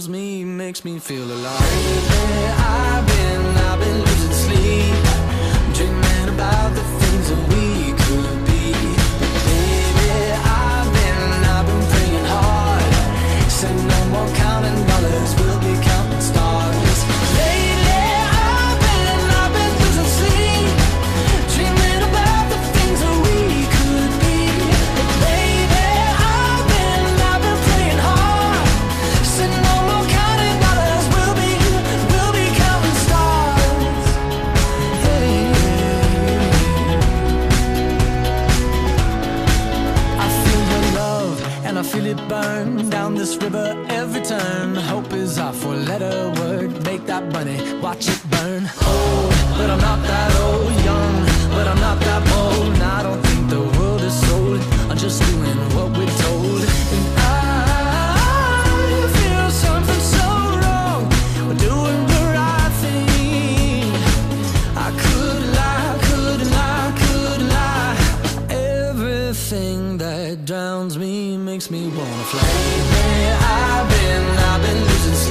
Kills me makes me feel alive. Burn down this river every turn. Hope is our four letter word. Make that money, watch it burn. Old, but I'm not that old. Young, but I'm not that bold. And I don't think the world is sold. I'm just doing that drowns me makes me wanna fly. I've been, I've been losing sleep.